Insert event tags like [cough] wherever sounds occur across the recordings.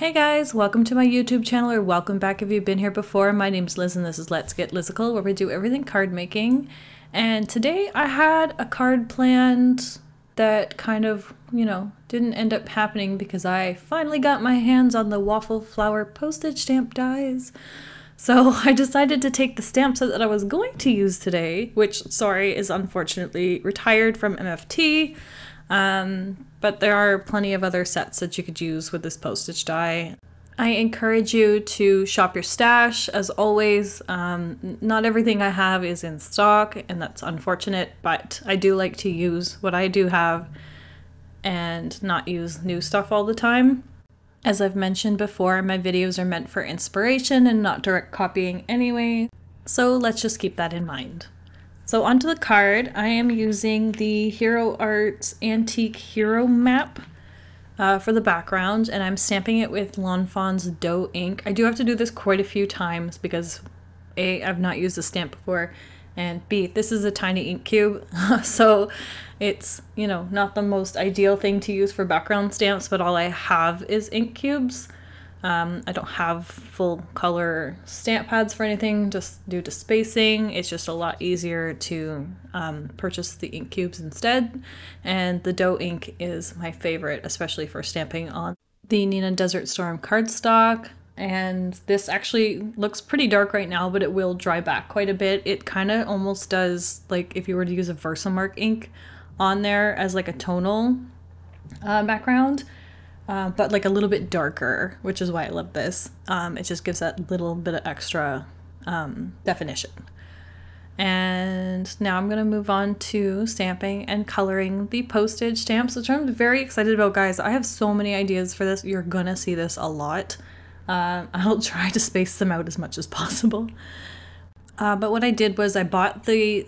Hey guys, welcome to my YouTube channel or welcome back if you've been here before. My name's Liz and this is Let's Get Lizicle where we do everything card making. And today I had a card planned that kind of, you know, didn't end up happening because I finally got my hands on the waffle flower postage stamp dies. So [laughs] I decided to take the stamp set that I was going to use today, which, sorry, is unfortunately retired from MFT. Um, but there are plenty of other sets that you could use with this postage die. I encourage you to shop your stash as always. Um, not everything I have is in stock, and that's unfortunate, but I do like to use what I do have and not use new stuff all the time. As I've mentioned before, my videos are meant for inspiration and not direct copying anyway, so let's just keep that in mind. So onto the card, I am using the Hero Arts Antique Hero Map uh, for the background, and I'm stamping it with Lawn Fawn's Doe ink. I do have to do this quite a few times because A, I've not used the stamp before, and B, this is a tiny ink cube, [laughs] so it's, you know, not the most ideal thing to use for background stamps, but all I have is ink cubes. Um, I don't have full color stamp pads for anything just due to spacing. It's just a lot easier to um, purchase the ink cubes instead. And the Doe ink is my favorite, especially for stamping on the Neenah Desert Storm cardstock. And this actually looks pretty dark right now, but it will dry back quite a bit. It kind of almost does like if you were to use a Versamark ink on there as like a tonal uh, background uh, but like a little bit darker, which is why I love this. Um, it just gives that little bit of extra um, definition. And now I'm going to move on to stamping and coloring the postage stamps, which I'm very excited about, guys. I have so many ideas for this. You're going to see this a lot. Uh, [laughs] I'll try to space them out as much as possible. Uh, but what I did was I bought the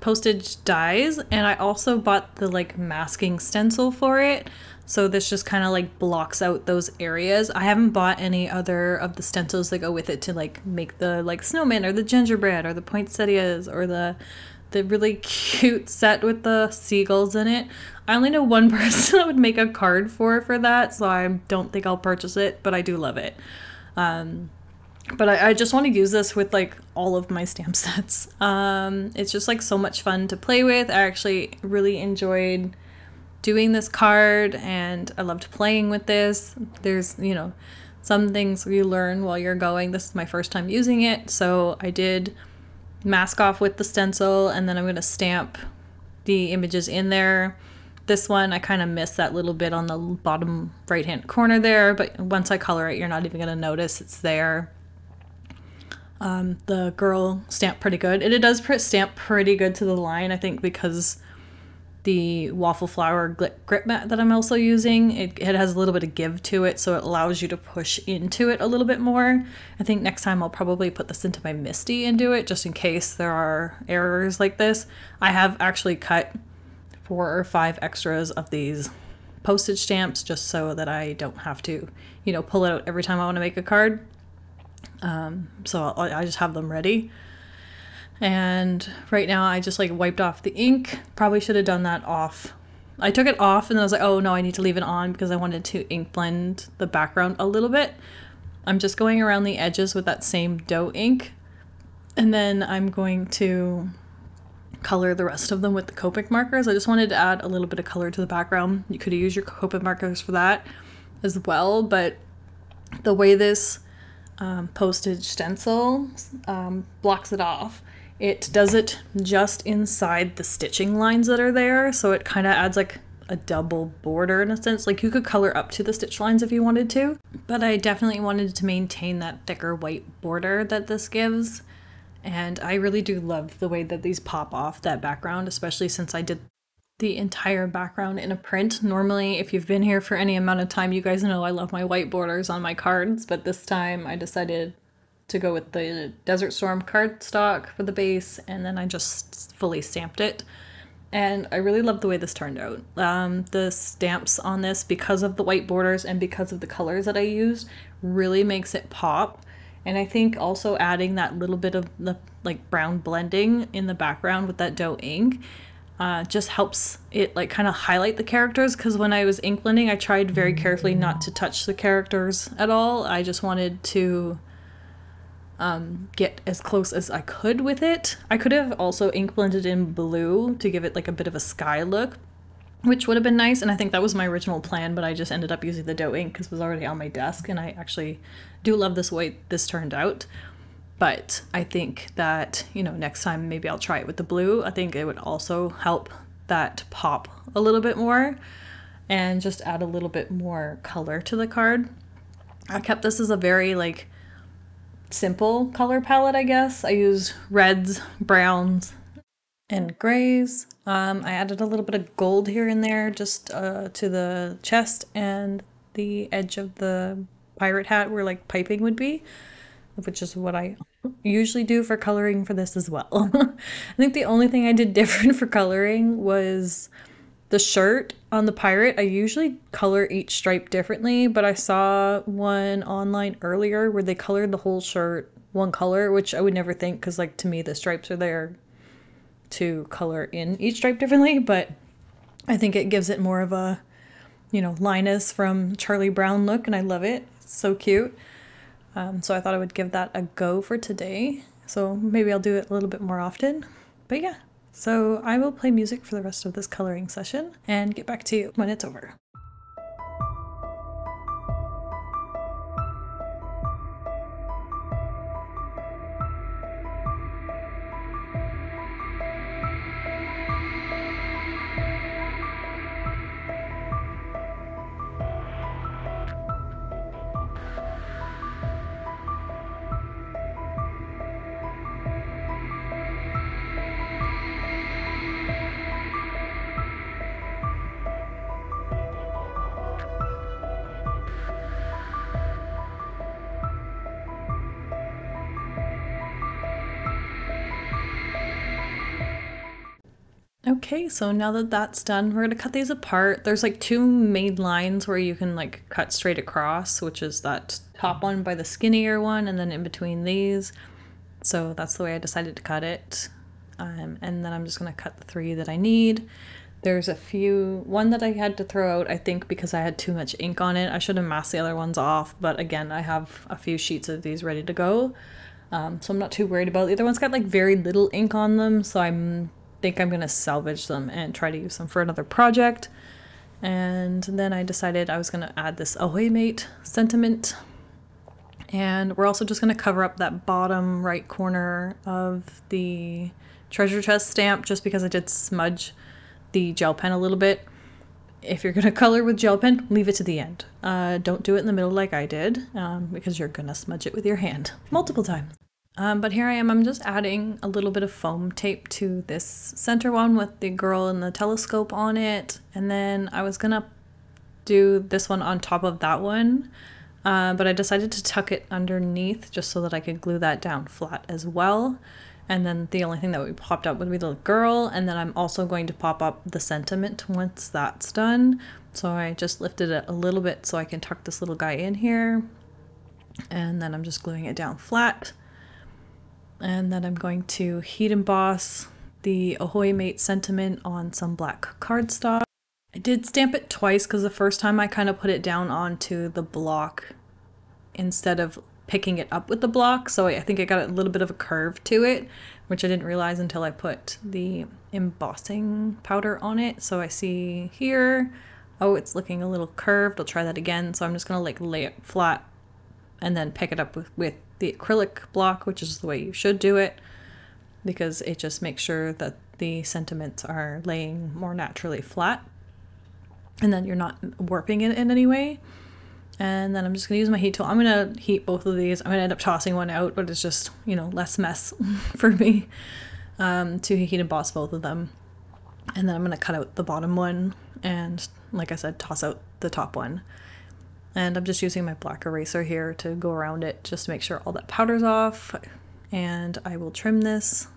postage dies and I also bought the like masking stencil for it. So this just kind of like blocks out those areas. I haven't bought any other of the stencils that go with it to like make the like snowman or the gingerbread or the poinsettias or the the really [laughs] cute set with the seagulls in it. I only know one [laughs] person that would make a card for for that, so I don't think I'll purchase it, but I do love it. Um, but I, I, just want to use this with like all of my stamp [laughs] sets. Um, it's just like so much fun to play with. I actually really enjoyed doing this card and I loved playing with this. There's, you know, some things you learn while you're going. This is my first time using it, so I did mask off with the stencil and then I'm going to stamp the images in there. This one, I kind of missed that little bit on the bottom right hand corner there, but once I color it, you're not even going to notice it's there. Um, the girl stamped pretty good. And it does stamp pretty good to the line, I think, because the waffle flower grip mat that I'm also using. It, it has a little bit of give to it, so it allows you to push into it a little bit more. I think next time I'll probably put this into my MISTI and do it, just in case there are errors like this. I have actually cut four or five extras of these postage stamps just so that I don't have to, you know, pull it out every time I want to make a card. Um, so i I just have them ready. And right now I just like wiped off the ink. Probably should have done that off. I took it off and then I was like, oh no, I need to leave it on because I wanted to ink blend the background a little bit. I'm just going around the edges with that same Doe ink. And then I'm going to color the rest of them with the Copic markers. I just wanted to add a little bit of color to the background. You could use your Copic markers for that as well, but the way this um, postage stencil um, blocks it off it does it just inside the stitching lines that are there, so it kind of adds like a double border in a sense. Like you could color up to the stitch lines if you wanted to, but I definitely wanted to maintain that thicker white border that this gives. And I really do love the way that these pop off that background, especially since I did the entire background in a print. Normally, if you've been here for any amount of time, you guys know I love my white borders on my cards, but this time I decided to go with the Desert Storm cardstock for the base, and then I just fully stamped it. And I really love the way this turned out. Um, the stamps on this, because of the white borders and because of the colors that I used, really makes it pop. And I think also adding that little bit of the like brown blending in the background with that Doe ink uh, just helps it like kind of highlight the characters because when I was ink blending, I tried very carefully not to touch the characters at all. I just wanted to um, get as close as I could with it. I could have also ink blended in blue to give it like a bit of a sky look, which would have been nice. And I think that was my original plan, but I just ended up using the Doe ink because it was already on my desk. And I actually do love this way this turned out. But I think that, you know, next time maybe I'll try it with the blue. I think it would also help that pop a little bit more and just add a little bit more color to the card. I kept this as a very like simple color palette, I guess. I use reds, browns, and grays. Um, I added a little bit of gold here and there just uh, to the chest and the edge of the pirate hat where like piping would be, which is what I usually do for coloring for this as well. [laughs] I think the only thing I did [laughs] different for coloring was the shirt on the pirate. I usually color each stripe differently, but I saw one online earlier where they colored the whole shirt one color, which I would never think because, like, to me, the stripes are there to color in each stripe differently, but I think it gives it more of a, you know, Linus from Charlie Brown look, and I love it. It's so cute. Um, so I thought I would give that a go for today. So maybe I'll do it a little bit more often. But yeah, so I will play music for the rest of this coloring session and get back to you when it's over. Okay, so now that that's done, we're gonna cut these apart. There's like two main lines where you can like cut straight across, which is that top one by the skinnier one, and then in between these. So that's the way I decided to cut it. Um, and then I'm just gonna cut the three that I need. There's a few, one that I had to throw out, I think because I had too much ink on it. I should have masked the other ones off, but again, I have a few sheets of these ready to go. Um, so I'm not too worried about it. The other one's got like very little ink on them, so I'm think I'm going to salvage them and try to use them for another project. And then I decided I was going to add this Ahoy Mate sentiment. And we're also just going to cover up that bottom right corner of the treasure chest stamp just because I did smudge the gel pen a little bit. If you're going [laughs] to color with gel pen, leave it to the end. Uh, don't do it in the middle like I did um, because you're going to smudge it with your hand multiple times. Um, but here I am, I'm just adding a little bit of foam tape to this center one with the girl and the telescope on it. And then I was gonna do this one on top of that one, uh, but I decided to tuck it underneath just so that I could glue that down flat as well. And then the only thing that would be popped up would be the girl, and then I'm also going to pop up the sentiment once that's done. So I just lifted it a little bit so I can tuck this little guy in here. And then I'm just gluing it down flat and then I'm going to heat emboss the Ahoy Mate sentiment on some black cardstock. I did stamp it twice because the first time I kind of put it down onto the block instead of picking it up with the block, so I think it got a little bit of a curve to it, which I didn't realize until I put the embossing powder on it. So I see here, oh, it's looking a little curved. I'll try that again. So I'm just gonna like lay it flat and then pick it up with, with the acrylic block, which is the way you should do it, because it just makes sure that the sentiments are laying more naturally flat and then you're not warping it in any way. And then I'm just gonna use my heat tool. I'm gonna heat both of these. I'm gonna end up tossing one out, but it's just, you know, less mess [laughs] for me um, to heat emboss both of them. And then I'm gonna cut out the bottom one and, like I said, toss out the top one. And I'm just using my black eraser here to go around it just to make sure all that powder's off. And I will trim this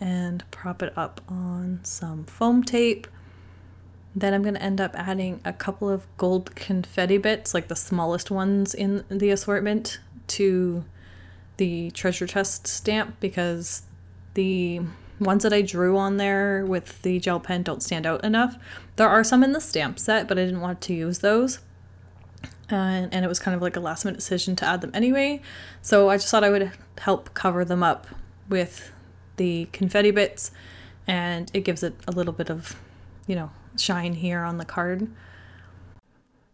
and prop it up on some foam tape. Then I'm going to end up adding a couple of gold confetti bits, like the smallest ones in the assortment, to the treasure chest stamp because the ones that I drew on there with the gel pen don't stand out enough. There are some in the stamp set, but I didn't want to use those. And, and it was kind of like a last minute decision to add them anyway. So I just thought I would help cover them up with the confetti bits and it gives it a little bit of, you know, shine here on the card.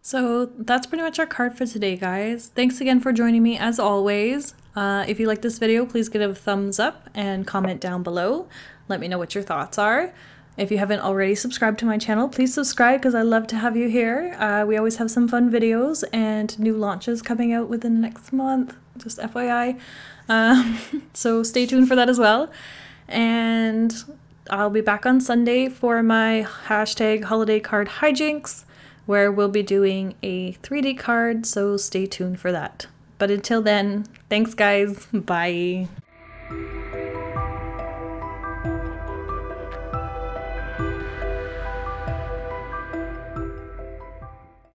So that's pretty much our card for today, guys. Thanks again for joining me as always. Uh, if you like this video, please give it a thumbs up and comment down below. Let me know what your thoughts are. If you haven't already subscribed to my channel, please subscribe because I love to have you here. Uh, we always have some fun videos and new launches coming out within the next month, just FYI. Um, [laughs] so stay tuned for that as well. And I'll be back on Sunday for my hashtag holiday card hijinks where we'll be doing a 3D card, so stay tuned for that. But until then, thanks guys. Bye.